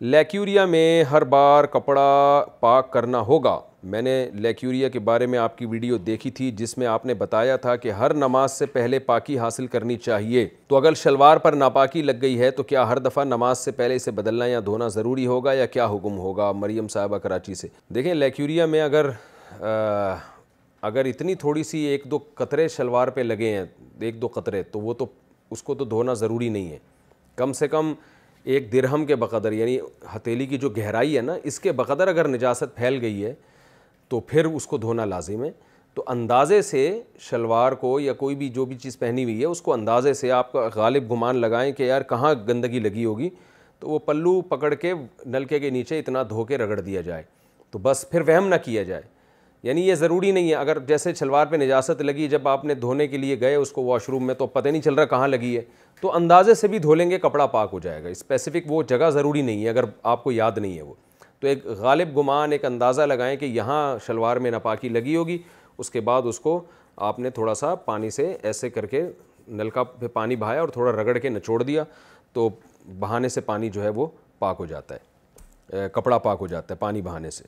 लेक्यूरिया में हर बार कपड़ा पाक करना होगा। मैंने लेक्यूरिया के बारे में आपकी वीडियो देखी थी जिसमें आपने बताया था कि हर नमाज़ से पहले पाकी हासिल करनी चाहिए। तो अगर शलवार पर नापाकी लग गई है तो क्या हर दफ़ा नमाज़ से पहले इसे बदलना या धोना ज़रूरी होगा या क्या हुक्म होगा मरियम साहबा कराची से? देखें लेक्यूरिया में अगर आ, अगर इतनी थोड़ी सी एक दो कतरे शलवार पर लगे हैं एक दो कतरे तो वो तो उसको तो धोना ज़रूरी नहीं है। कम से कम एक दिरहम के बकदर, यानी हथेली की जो गहराई है ना, इसके बकदर अगर निजात फैल गई है तो फिर उसको धोना लाजिम है। तो अंदाज़े से शलवार को या कोई भी, जो भी चीज़ पहनी हुई है, उसको अंदाज़े से आप गालिब गुमान लगाएँ कि यार कहाँ गंदगी लगी होगी तो वो पल्लू पकड़ के नलके के नीचे इतना धो के रगड़ दिया जाए। तो बस फिर वहम ना किया जाए। यानी ये ज़रूरी नहीं है, अगर जैसे शलवार पे निजात लगी, जब आपने धोने के लिए गए, उसको वॉशरूम में तो पता नहीं चल रहा कहाँ लगी है। तो अंदाजे से भी धो लेंगे कपड़ा पाक हो जाएगा। स्पेसिफ़िक वो जगह ज़रूरी नहीं है, अगर आपको याद नहीं है वो। तो एक गालिब गुमान, एक अंदाज़ा लगाएँ कि यहाँ शलवार में नापाकी लगी होगी, उसके बाद उसको आपने थोड़ा सा पानी से ऐसे करके नलका पे पानी बहाया और थोड़ा रगड़ के निचोड़ दिया तो बहाने से पानी जो है वो पाक हो जाता है। कपड़ा पाक हो जाता है पानी बहाने से।